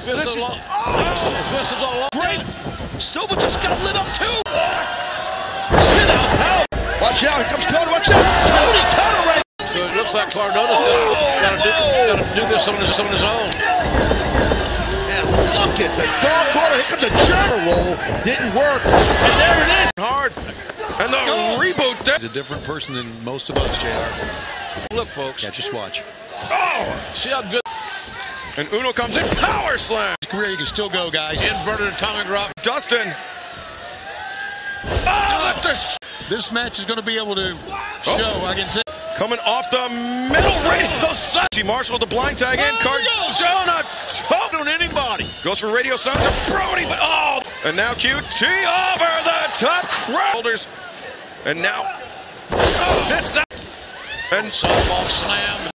Smith This is is- long. oh! Smith is all Great. Silva just got lit up too. Sit out, pal. Watch out. Here comes Cody. Watch out. Cody counter right. So it looks like Cardona's Oh, got to do, do this on his, on his own. And look at the dog quarter. Here comes a German roll. Didn't work. And there it is. Hard. And the reboot there. He's a different person than most of us, JR. Look, folks. Yeah, just watch. Oh! See how good And Uno comes in. Power slam. His career, you can still go, guys. inverted atomic drop. Dustin. Ah! Oh, let the sh- This match is going to be able to oh. show, I can say. Coming off the middle radio sun. QT Marshall with the blind tag in. Cardona. Oh, on anybody. goes for radio sun to Brodie, but oh! And now QT over the top. Shoulders. And now oh, sits out. And Softball slam.